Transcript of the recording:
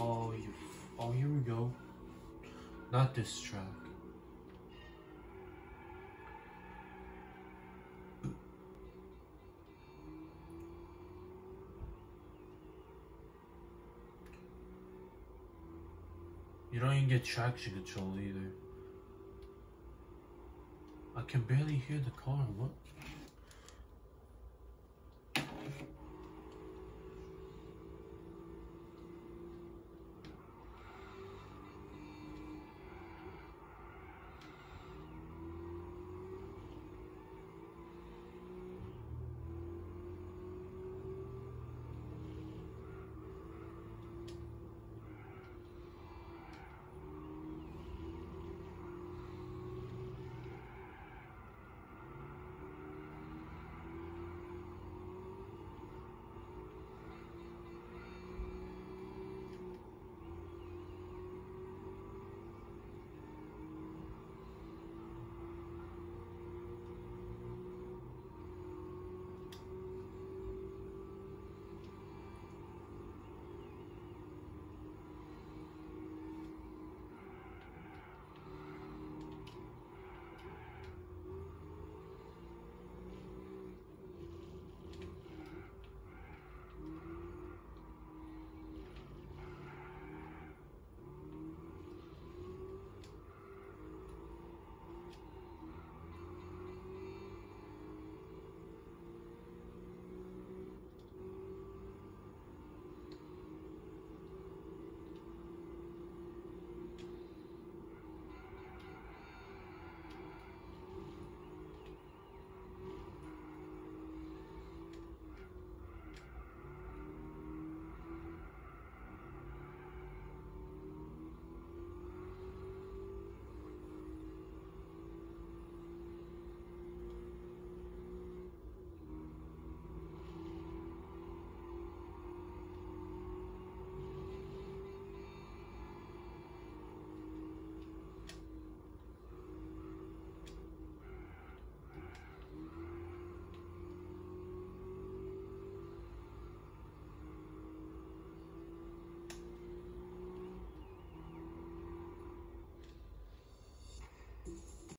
Oh, you. Oh, here we go. Not this track. You don't even get traction control either. I can barely hear the car. What?